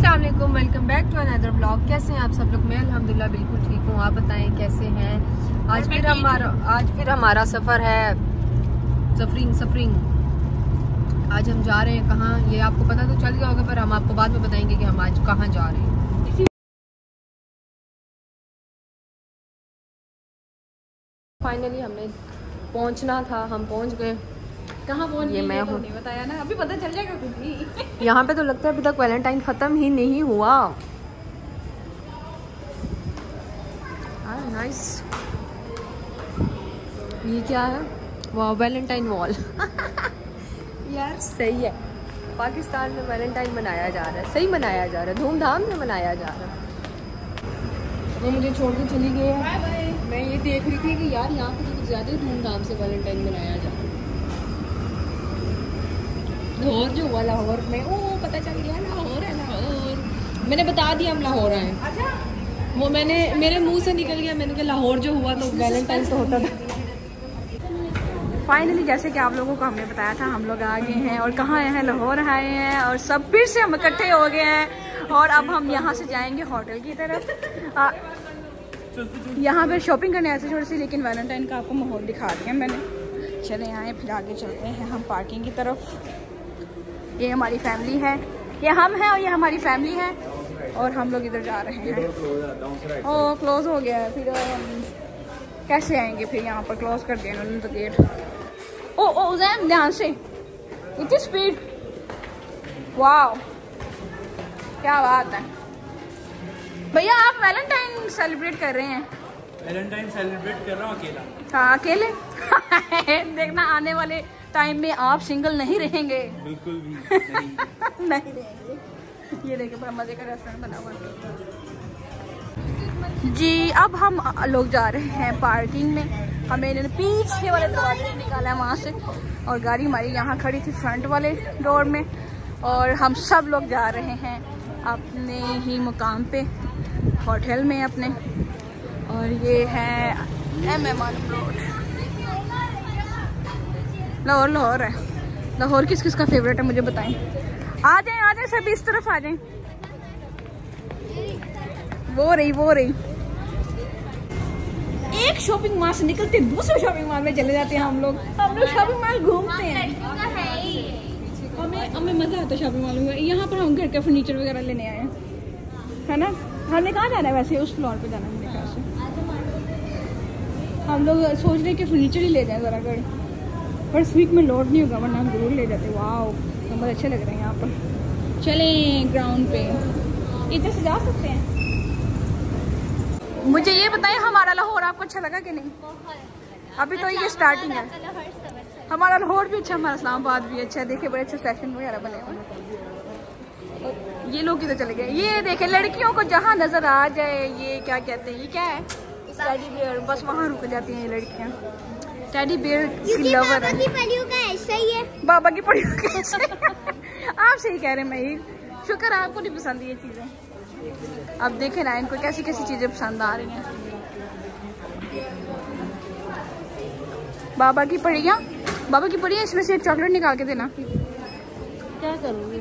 Aslam welcome back to another blog कैसे हैं आप सब लोग? मैं अल्हम्दुलिल्लाह बिल्कुल ठीक हूँ। आप बताएँ कैसे हैं? आज फिर हमारा आज फिर हमारा सफ़र है सफरिंग सफरिंग आज हम जा रहे हैं कहाँ? ये आपको पता तो चल गया होगा पर हम आपको बाद में बताएँगे कि हम आज कहाँ जा रहे हैं। फाइनली हमने पहुँचना था। हम पहुँच गए। कहाँ पहुँच ये मैं हूँ। नहीं बताया ना। अभी पता चल जाएगा खुद ही यहाँ पे तो लगता है अभी तक वैलेंटाइन खत्म ही नहीं हुआ। नाइस ये क्या है? वाह वैलेंटाइन वॉल यार सही है। पाकिस्तान में वैलेंटाइन मनाया जा रहा है। सही मनाया जा रहा है। धूमधाम से मनाया जा रहा है। वो मुझे छोड़ के चली गई है। मैं ये देख रही थी कि यार यहाँ पे तो कुछ ज़्यादा धूमधाम से वैलेंटाइन मनाया जा रहा है। लाहौर जो हुआ लाहौर में। ओ पता चल गया लाहौर है लाहौर। मैंने बता दिया हम लाहौर आए। अच्छा। वो मैंने मेरे मुँह से निकल गया मैंने कहा लाहौर जो हुआ तो वैलेंटाइन तो होता था। फाइनली जैसे कि आप लोगों को हमने बताया था हम लोग आ गए हैं और कहाँ आए हैं? लाहौर आए हैं और सब फिर से हम इकट्ठे हो गए हैं। और अब हम यहाँ से जाएँगे होटल की तरफ़। आ, यहाँ पर शॉपिंग करने ऐसे थोड़ी सी लेकिन वैलेंटाइन का आपको माहौल दिखा दिया मैंने। चले आए फिर आगे चलते हैं हम पार्किंग की तरफ़। ये हमारी फैमिली है। ये हम हैं और ये हमारी फैमिली है। और हम लोग इधर जा रहे हैं। ओ क्लोज हो गया है। फिर कैसे आएँगे फिर यहाँ पर? क्लोज कर दिया इन्होंने तो गेट ओ ओ उजैन ध्यान से। इतनी स्पीड वाह क्या बात है। भैया आप वैलेंटाइन सेलिब्रेट कर रहे हैं। वैलेंटाइन सेलिब्रेट कर रहा हूँ अकेला। हाँ अकेले। देखना आने वाले टाइम में आप सिंगल नहीं रहेंगे। बिल्कुल भी नहीं नहीं रहेंगे। ये देखिए बड़ा मज़े का रेस्टोरेंट बना हुआ है। जी अब हम लोग जा रहे हैं पार्किंग में। हमें इन्होंने पीछे वाले दरवाजे से निकाला है वहाँ से। और गाड़ी हमारी यहाँ खड़ी थी फ्रंट वाले डोर में। और हम सब लोग जा रहे हैं अपने ही मुकाम पे होटल में अपने। और ये है M M road Lahore Lahore है। लाहौर किस किस का फेवरेट है, मुझे बताएँ। आ जाएँ आ जाएँ सभी इस तरफ़ आ जाएँ। वो रही वो रही। एक शॉपिंग मॉल से निकलते दूसरे शॉपिंग मॉल में चले जाते हैं हम लोग। हम लोग शॉपिंग मॉल घूमते हैं। हमें हमें मज़ा आता है शॉपिंग मॉल में। यहाँ पर हम घर का फर्नीचर वगैरह लेने आए हैं। है ना? हमने कहाँ जाना है वैसे? उस फ्लोर पे जाना है मेरे ख्याल से। हम लोग सोच रहे हैं कि फर्नीचर ही ले जाएँ ज़रा घर। इस वीक में लोड नहीं होगा वरना हम ज़रूर ले जाते। वाह नंबर अच्छे लग रहे हैं यहाँ पर। चलें ग्राउंड पे। इधर से जा सकते हैं। मुझे ये बताएँ, हमारा लाहौर आपको अच्छा लगा कि नहीं? अभी तो ये स्टार्टिंग है। हमारा लाहौर भी अच्छा हमारा इस्लामाबाद भी अच्छा है। देखिए बड़े अच्छे सेशन वगैरह बने हुए ये लोग इधर चले गए। ये देखे, लड़कियों को जहाँ नज़र आ जाए, ये क्या कहते हैं, ये क्या है? बस वहाँ रुक जाती हैं ये लड़कियाँ। टेडी बेयर की लवर है। का ही है। बाबा की पड़ी हुई आप सही कह रहे हैं मैं शुक्र आपको नहीं पसंद ये चीज़ें। अब देखें ना इनको कैसी कैसी चीज़ें पसंद आ रही हैं। बाबा की पड़िया बाबा की पड़िया इसमें से एक चॉकलेट निकाल के देना। क्या करूँगी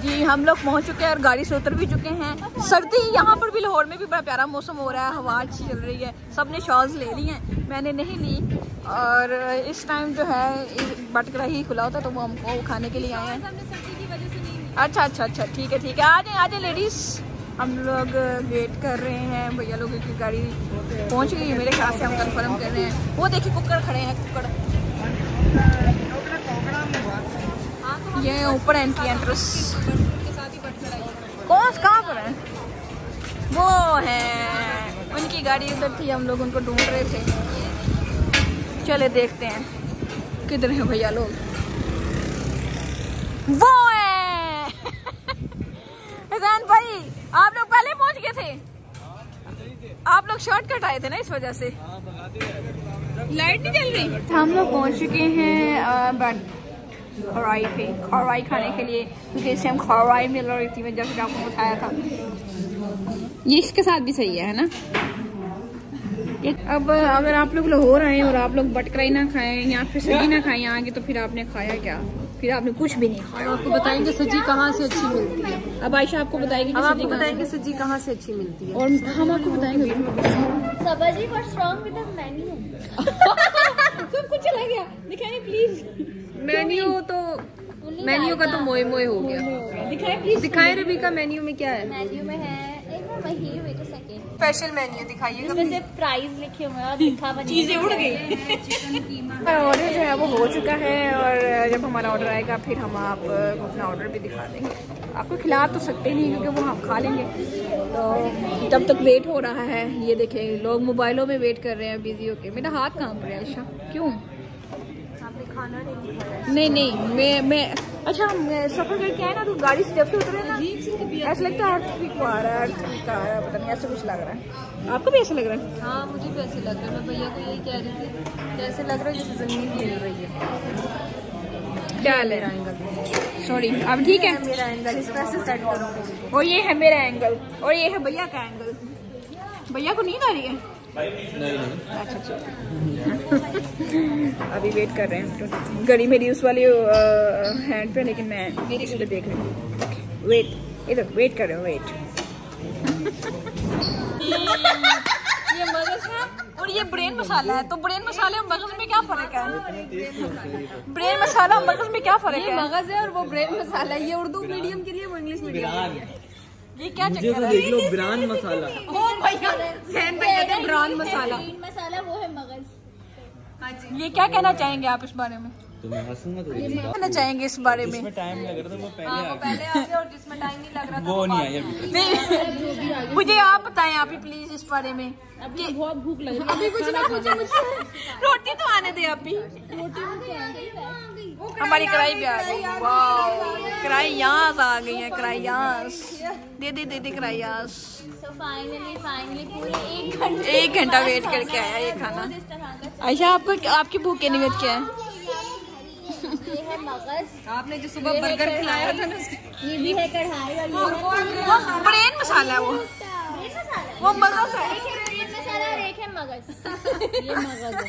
जी हम लोग पहुँच चुके हैं और गाड़ी से उतर भी चुके हैं। सर्दी यहाँ पर भी लाहौर में भी बड़ा प्यारा मौसम हो रहा है हवा अच्छी चल रही है। सबने शॉल्स ले ली हैं मैंने नहीं ली। और इस टाइम जो है बटकरा ही खुला होता तो वो हमको खाने के लिए आए हैं। अच्छा अच्छा अच्छा ठीक है ठीक है। आ जाए आ जाए लेडीज़ हम लोग वेट कर रहे हैं भैया लोगों की गाड़ी पहुँच गई। है मेरे ख्याल से हम कंफर्म कर रहे हैं। वो देखिए कुकर खड़े हैं कुकर। ये ऊपर एंट्री एंट्रेंस कौन कहाँ पर है? वो है। उनकी गाड़ी उधर थी हम लोग उनको ढूंढ रहे थे। चले देखते हैं किधर है भैया लोग। वो है। हसैन भाई आप लोग पहले पहुँच गए थे? आप लोग शॉर्टकट आए थे ना इस वजह से? लाइट नहीं चल रही? हम लोग पहुँच चुके हैं बट खौराई पे खौराई खाने के लिए क्योंकि इससे हम खौराई मिल रही थी मैं जब आपको बताया था। ये इसके साथ भी सही है ना? अब अगर आप लोग लाहौर आए और आप लोग बटकराई ना खाएँ या फिर सब्ज़ी ना खाएँ यहाँ की तो फिर आपने खाया क्या? फिर आपने कुछ भी नहीं खाया। आपको बताएँगे सब्ज़ी कहाँ से अच्छी मिलती है। अब आयशा आपको बताएगी कि सब्ज़ी आपको कहाँ बताएँगे सब्ज़ी कहाँ से अच्छी मिलती है। और हम आपको बताएँगे सब कुछ चला गया। प्लीज़ मेन्यू तो मेन्यू का तो मोए मोए हो गया। दिखाइए प्लीज़ दिखाए रबी का मेन्यू में क्या है? मेन्यू में है एक मिनट वही wait a second special menu दिखाइए इसमें प्राइस लिखे हुए हैं और लिखा हुआ चीज़ें उड़ गई। ऑर्डर जो है वो हो चुका है और जब हमारा ऑर्डर आएगा फिर हम आप अपना ऑर्डर भी दिखा देंगे। आपको खिला तो सकते नहीं क्योंकि वो हम खा लेंगे। तो जब तक वेट हो रहा है। ये देखें लोग मोबाइलों में वेट कर रहे हैं बिज़ी होके। मेरा हाथ काम रहा है आयशा क्यों? खाना नहीं नहीं नहीं मैं मैं अच्छा मैं सफ़र करके आए ना तो गाड़ी से जब से उतरे ना ऐसा लगता है अर्थक्विक आ रहा है अर्थक्विक आ रहा है पता नहीं ऐसा कुछ लग रहा है। आपको भी ऐसा लग रहा है? हाँ मुझे भी ऐसे लग रहा है। मैं भैया को यही कह रही थी जैसे लग रहा है जैसे ज़मीन हिल रही है। क्या है? सॉरी अब ठीक है? मेरा एंगल इस तरह से सेट करो। और ये है मेरा एंगल और ये है भैया का एंगल भैया को नींद आ रही है? अच्छा अच्छा अभी वेट कर रहे हैं। तो घड़ी मेरी उस वाली हैंड पे लेकिन मैं इस पे देख रही हूँ। वेट इधर वेट कर रहे हो वेट ये मगज है और ये ब्रेन मसाला है। तो ब्रेन मसाले और मगज में क्या फ़र्क है? ब्रेन मसाला और मगज में क्या फ़र्क है? मगज है और वो ब्रेन मसाला है। ये उर्दू मीडियम के लिए वो इंग्लिश मीडियम के लिए। ये क्या चक्कर तो है? देख लो ब्रांड मसाला। ओ भैया पे कहते हैं ब्राउन मसाला। ग्रीन मसाला वो है मगज। हाँ जी ये क्या कहना चाहेंगे आप इस बारे में? तो मैं हंसूँगा तो क्या कहना चाहेंगे इस बारे में। जिसमें टाइम लग रहा था वो पहले आ पहले आ गया और जिसमें टाइम नहीं लग रहा गया वो नहीं आई अभी नहीं मुझे आप बताएँ आप ही प्लीज़ इस बारे में। अभी बहुत भूख लग रही है। अभी कुछ ना पूछे मुझसे रोटी तो आने दे आप ही हमारी कढ़ाई भी आ गई वाह। कढ़ाई यहाँ आ गई है कढ़ाई यहाँ दे दे दे दे कढ़ाई यहाँ सो फाइनली फाइनली पूरे एक घंटा वेट करके आया ये खाना। अच्छा आपको आपकी भूख की नियत क्या है? ये है मगज। आपने जो सुबह बर्गर खिलाया था ना ये भी है कढ़ाई और ये है ब्रेन मसाला है वो। वो मगज है। एक है मसाला और एक है मगज। ये मगज है।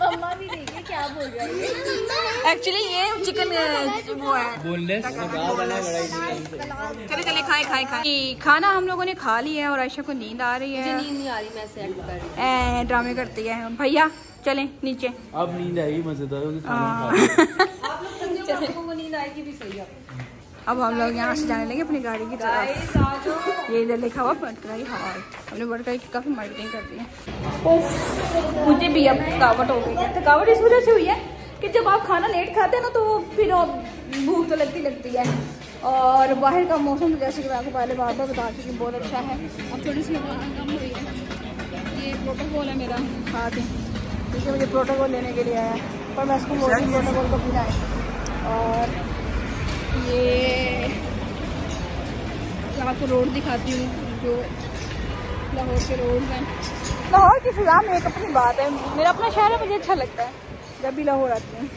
मम्मा भी देखिए क्या बोल रही है। एक्चुअली ये चिकन वो है। बोनलेस चले चले खाए खाए खाए। खाना हम लोगों ने खा लिया है और आयशा को नींद आ रही है। नींद नहीं आ रही मैं ड्रामे करती है। भैया चलें नीचे। अब नींद आएगी मज़ेदार हाँ। खा हूँ लोगों। को नींद आएगी भी सही है अब हम लोग यहाँ से जाने लगे अपनी गाड़ी की तरफ़। ये इधर लिखा हुआ पटकराई हॉल हमने पटकराई की काफ़ी मार्केटिंग कर दी है। मुझे भी अब थकावट हो गई है। थकावट इस वजह से हुई है कि जब आप खाना लेट खाते हैं ना तो फिर अब भूख तो लगती लगती है। और बाहर का मौसम तो जैसे कि मैं आपको पहले बार बार बता चुकी हूँ बहुत अच्छा है। अब थोड़ी सी हवा कम हुई है। ये प्रोटोकॉल है मेरा साथ ही क्योंकि मुझे प्रोटोकॉल लेने के लिए आया। है पर मैं इसको बोलती प्रोटोकॉल को पीना है और ये आपको रोड दिखाती हूँ जो लाहौर के रोड हैं। लाहौर की फिजा में एक अपनी बात है। मेरा अपना शहर है मुझे अच्छा लगता है जब भी लाहौर आती हूँ।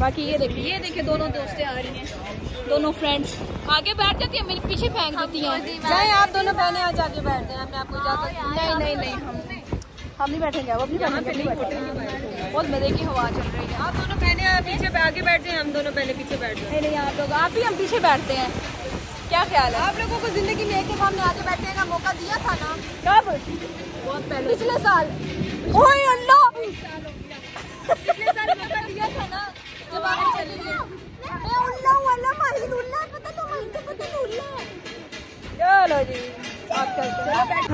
बाकी ये देखिए ये देखिए दोनों दोस्तें आ रही हैं दोनों फ्रेंड्स आगे बैठ जाती हैं मेरे पीछे फेंक देती हैं। जाए आप दोनों बहनें आज आगे बैठते हैं हमने आपको नहीं नहीं नहीं हम हम नहीं बैठेंगे अब अपनी बैठेंगे बहुत मज़े की हवा चल रही है। आप दोनों पहले पीछे आगे बैठते हैं हम दोनों पहले पीछे बैठते हैं नहीं नहीं आप लोग आप ही हम पीछे बैठते हैं। क्या ख्याल है? आप लोगों को ज़िंदगी में एक एक हमने आगे बैठने का मौका दिया था ना? कब? बहुत पहले। पिछले साल। ओए अल्लाह!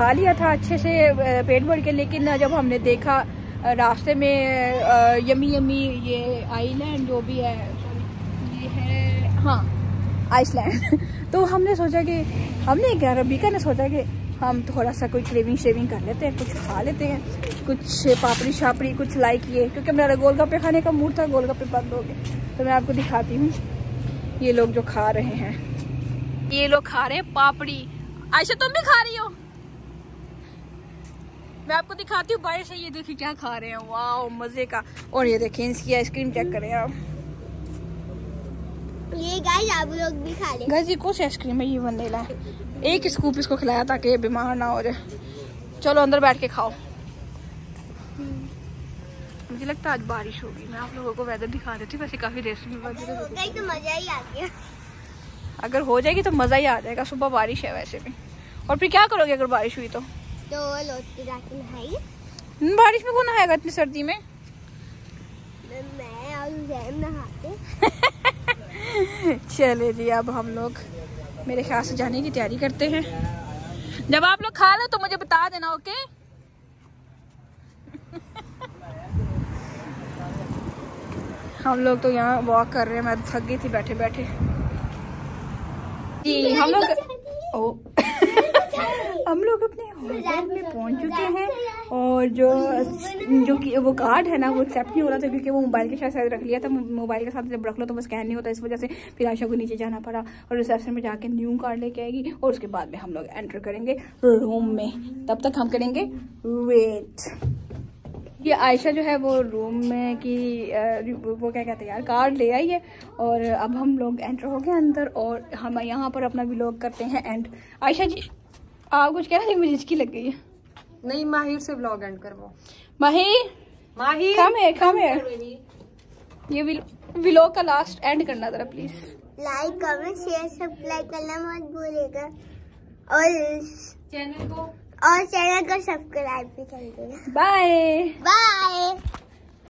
खा लिया था अच्छे से पेट भर के, लेकिन जब हमने देखा रास्ते में यमी यमी, ये आइलैंड जो भी है, ये है हाँ आइसलैंड। तो हमने सोचा कि, हमने क्या रबीका ने सोचा कि हम थोड़ा सा कोई क्रेविंग शेविंग कर लेते हैं, कुछ खा लेते हैं, कुछ पापड़ी शापड़ी, कुछ लाइक ये, क्योंकि मेरा गोलगप्पे खाने का मूड था, गोलगप्पे बंद हो गए। तो मैं आपको दिखाती हूँ, ये लोग जो खा रहे हैं। ये लोग खा रहे हैं पापड़ी। आयशा, तुम भी खा रही हो? मैं आपको दिखाती हूँ बारिश है ये देखिए क्या खा रहे हैं। वाह मज़े का। और ये देखिए इसकी आइसक्रीम चेक करें आप। ये गाइस आप लोग भी खा ले। गाइस ये कौन आइसक्रीम है? ये वनीला है। एक स्कूप इसको खिलाया ताकि ये बीमार ना हो जाए। चलो अंदर बैठ के खाओ। मुझे लगता है आज बारिश होगी। मैं आप लोगों को वेदर दिखा देती वैसे काफ़ी देर से तो मज़ा ही आ गया। अगर हो जाएगी तो मज़ा ही आ जाएगा। सुबह बारिश है वैसे भी। और फिर क्या करोगे अगर बारिश हुई तो? तो लोटी जाके नहाई बारिश में कौन आएगा इतनी सर्दी में? मैं और जैम नहाते। चले जी अब हम लोग मेरे ख्याल से जाने की तैयारी करते हैं। जब आप लोग खा लो तो मुझे बता देना ओके? हम लोग तो यहाँ वॉक कर रहे हैं मैं थक गई थी बैठे बैठे जी हम लोग ओ हम लोग अपने होटल में पहुँच चुके हैं और जो जो कि वो कार्ड है ना, वो एक्सेप्ट नहीं हो रहा था क्योंकि वो मोबाइल के साथ रख लिया था। मोबाइल के साथ जब रख लो तो वो स्कैन नहीं होता, इस वजह से फिर आशा को नीचे जाना पड़ा और रिसेप्शन में जाके न्यू कार्ड लेके आएगी और उसके बाद में हम लोग एंटर करेंगे रूम में। तब तक हम करेंगे वेट ये आयशा जो है वो रूम में की वो क्या कहते हैं यार कार्ड ले आई है और अब हम लोग एंटर हो गए अंदर और हम यहाँ पर अपना व्लॉग करते हैं एंड आयशा जी आप कुछ कह रहे मुझे इसकी लग गई है। नहीं माहिर से ब्लॉग एंड करवाओ। माही माहिर? कम है कम है ये व्लॉग का लास्ट एंड करना जरा please like comment share subscribe करना मत भूलिएगा। और चैनल को और चैनल को सब्सक्राइब भी कर देना। Bye bye